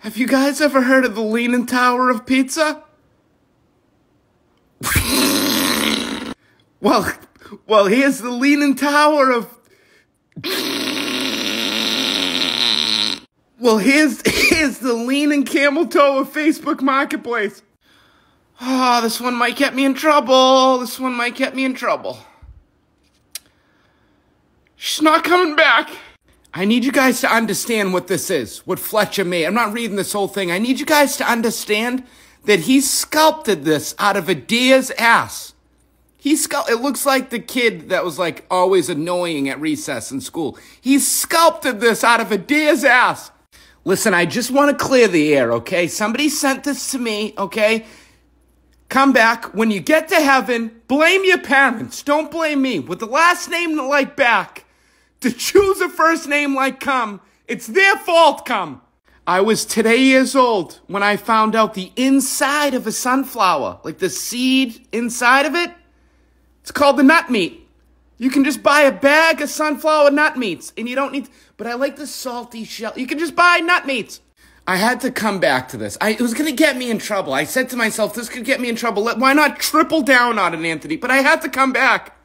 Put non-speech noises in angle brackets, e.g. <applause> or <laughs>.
Have you guys ever heard of the Leaning Tower of Pizza? <laughs> well, well, here's the Leaning Tower of. <laughs> Well, here's <laughs> here's the Leaning Camel Toe of Facebook Marketplace. Oh, this one might get me in trouble. This one might get me in trouble. She's not coming back. I need you guys to understand what this is, what Fletcher made. I'm not reading this whole thing. I need you guys to understand that he sculpted this out of a deer's ass. He sculpt. It looks like the kid that was like always annoying at recess in school. He sculpted this out of a deer's ass. Listen, I just want to clear the air, okay? Somebody sent this to me, okay? Come back. When you get to heaven, blame your parents. Don't blame me. With the last name like back, to choose a first name like come, it's their fault, come. I was today years old when I found out the inside of a sunflower, like the seed inside of it. It's called the nut meat. You can just buy a bag of sunflower nut meats and you don't need, but I like the salty shell. You can just buy nut meats. I had to come back to this. I, it was going to get me in trouble. I said to myself, this could get me in trouble. Why not triple down on it, Anthony? But I had to come back.